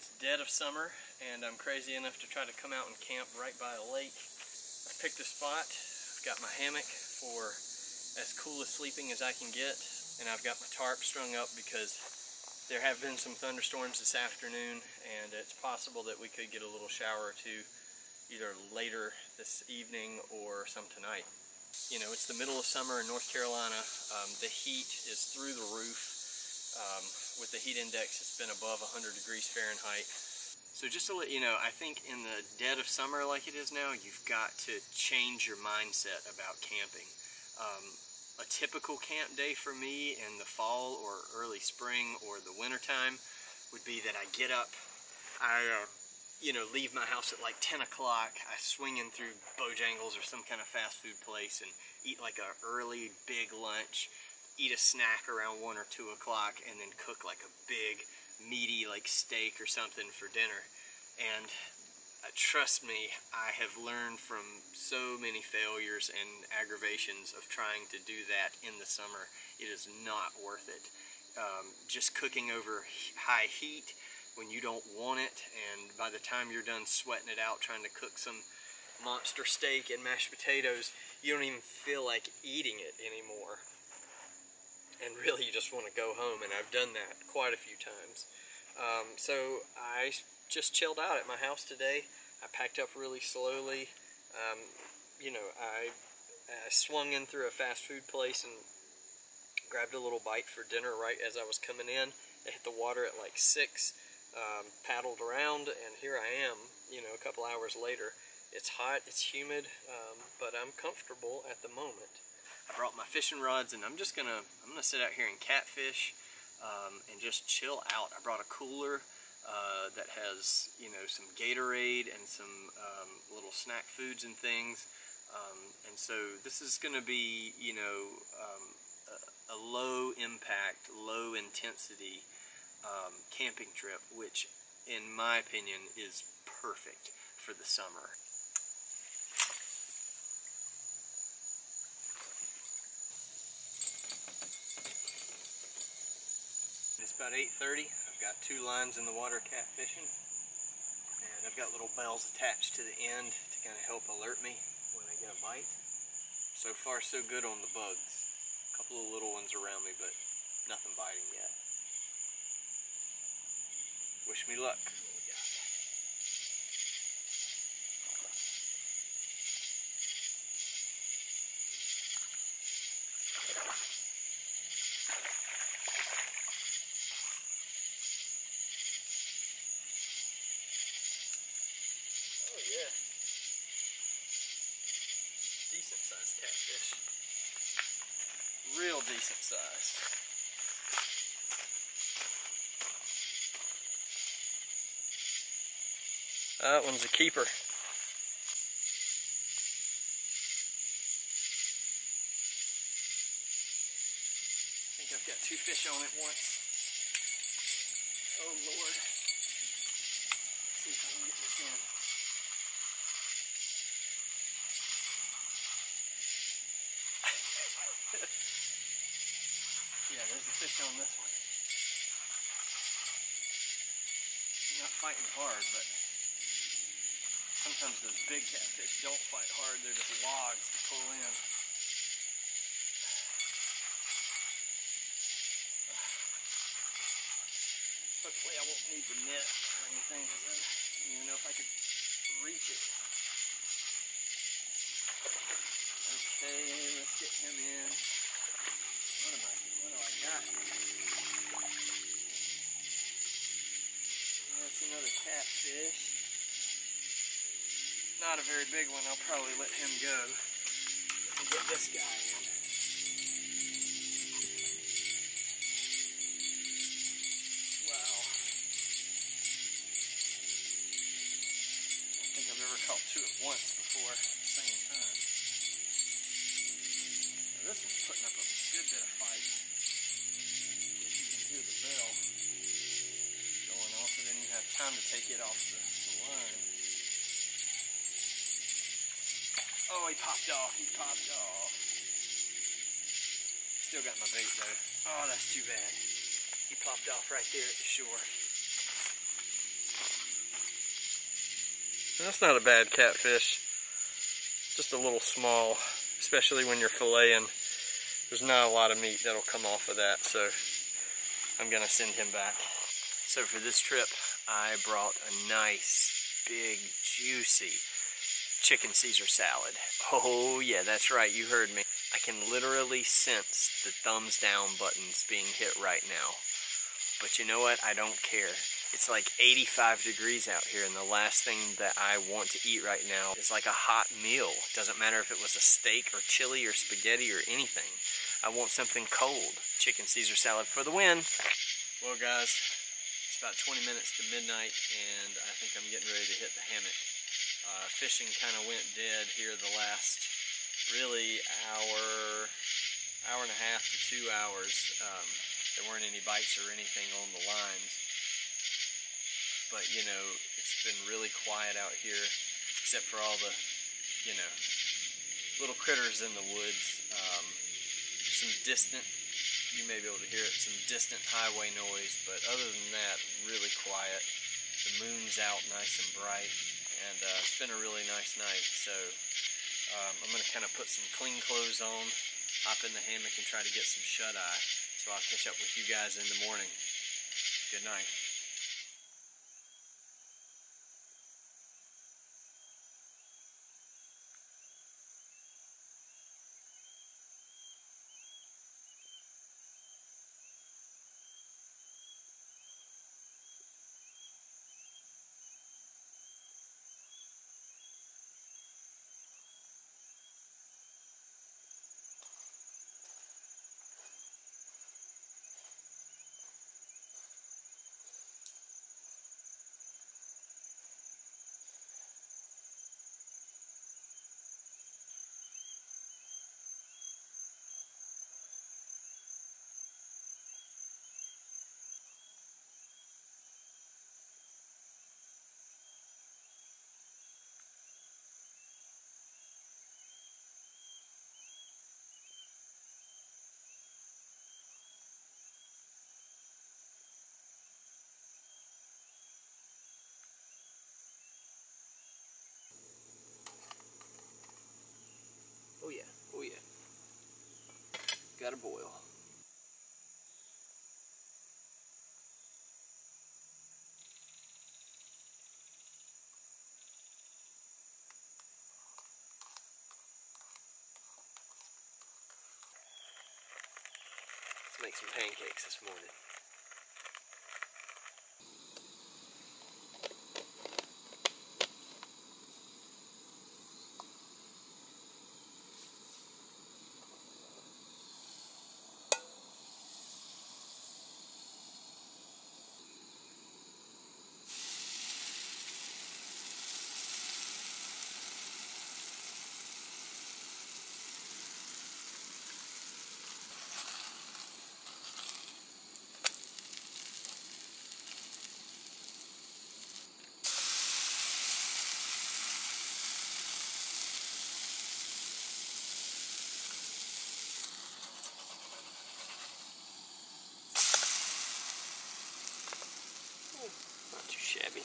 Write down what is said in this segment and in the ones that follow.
It's dead of summer and I'm crazy enough to try to come out and camp right by a lake. I've picked a spot, I've got my hammock for as cool as sleeping as I can get and I've got my tarp strung up because there have been some thunderstorms this afternoon and it's possible that we could get a little shower or two either later this evening or some tonight. You know, it's the middle of summer in North Carolina. Um, the heat is through the roof. Um, with the heat index, it's been above 100 degrees Fahrenheit. So just to let you know, I think in the dead of summer like it is now, you've got to change your mindset about camping. Um, a typical camp day for me in the fall or early spring or the winter time would be that I get up, I uh, you know, leave my house at like 10 o'clock. I swing in through Bojangles or some kind of fast food place and eat like a early big lunch eat a snack around 1 or 2 o'clock and then cook like a big meaty like steak or something for dinner. And uh, trust me, I have learned from so many failures and aggravations of trying to do that in the summer. It is not worth it. Um, just cooking over high heat when you don't want it and by the time you're done sweating it out trying to cook some monster steak and mashed potatoes, you don't even feel like eating it anymore and really you just want to go home and I've done that quite a few times. Um, so I just chilled out at my house today. I packed up really slowly. Um, you know, I, I, swung in through a fast food place and grabbed a little bite for dinner right as I was coming in. I hit the water at like 6, um, paddled around, and here I am, you know, a couple hours later. It's hot, it's humid, um, but I'm comfortable at the moment. I brought my fishing rods and I'm just gonna I'm gonna sit out here and catfish um, and just chill out. I brought a cooler uh, that has you know some Gatorade and some um, little snack foods and things. Um, and so this is going to be you know um, a, a, low impact, low intensity um, camping trip, which in my opinion is perfect for the summer. About 8.30. I've got two lines in the water catfishing. And I've got little bells attached to the end to kind of help alert me when I get a bite. So far so good on the bugs. A couple of little ones around me, but nothing biting yet. Wish me luck. decent sized catfish. Real decent sized. That one's a keeper. I think I've got two fish on it once. Oh Lord. Let's see if I can get this in. yeah, there's a fish on this one. not fighting hard, but sometimes those big catfish don't fight hard. They're just logs to pull in. Hopefully I won't need the net or anything because I don't even know if I could reach it. Okay, let's get him in. What am I, what do I got? That's another catfish. Not a very big one, I'll probably let him go and get this guy time to take it off the, the line. Oh, he popped off, he popped off. Still got my bait though. Oh, that's too bad. He popped off right there at the shore. That's not a bad catfish. Just a little small, especially when you're filleting. There's not a lot of meat that'll come off of that, so I'm gonna send him back. So for this trip, I brought a nice, big, juicy chicken Caesar salad. Oh yeah, that's right, you heard me. I can literally sense the thumbs down buttons being hit right now. But you know what? I don't care. It's like 85 degrees out here, and the last thing that I want to eat right now is like a hot meal. Doesn't matter if it was a steak or chili or spaghetti or anything. I want something cold. Chicken Caesar salad for the win. Well, guys, it's about 20 minutes to midnight, and I think I'm getting ready to hit the hammock. Uh, fishing kind of went dead here the last really hour, hour and a half to two hours. Um, there weren't any bites or anything on the lines. But, you know, it's been really quiet out here, except for all the, you know, little critters in the woods. Um, some distant, you may be able to hear it, some distant highway noise, but other than that, really quiet. The moon's out nice and bright, and uh, it's been a really nice night. So um, I'm going to kind of put some clean clothes on, hop in the hammock, and try to get some shut-eye. So I'll catch up with you guys in the morning. Good night. Oh yeah, oh yeah. Got a boil. Let's make some pancakes this morning. Not too shabby.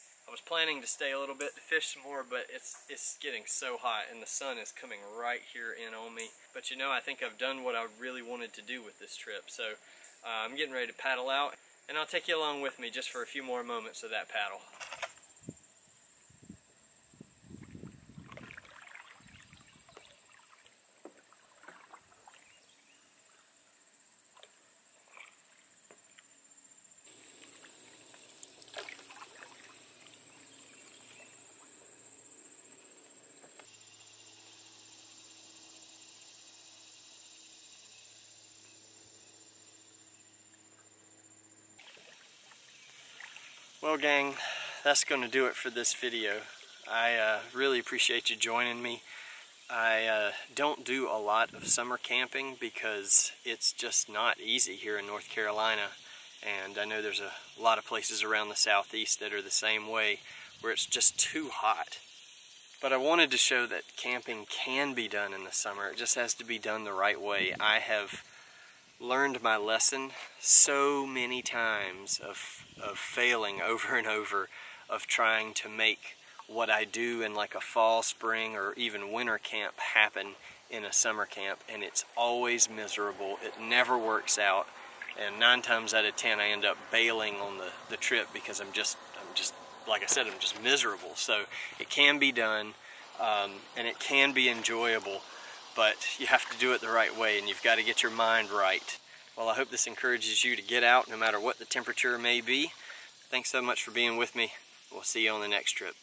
I was planning to stay a little bit to fish some more, but it's it's getting so hot and the sun is coming right here in on me. But you know, I think I've done what I really wanted to do with this trip. So Uh, I'm getting ready to paddle out, and I'll take you along with me just for a few more moments of that paddle. Well gang, that's going to do it for this video. I uh, really appreciate you joining me. I uh, don't do a lot of summer camping because it's just not easy here in North Carolina. And I know there's a lot of places around the southeast that are the same way where it's just too hot. But I wanted to show that camping can be done in the summer. It just has to be done the right way. I have learned my lesson so many times of, of failing over and over of trying to make what I do in like a fall, spring, or even winter camp happen in a summer camp and it's always miserable. It never works out and nine times out of ten I end up bailing on the, the trip because I'm just, I'm just, like I said, I'm just miserable. So it can be done um, and it can be enjoyable but you have to do it the right way and you've got to get your mind right. Well, I hope this encourages you to get out no matter what the temperature may be. Thanks so much for being with me. We'll see you on the next trip.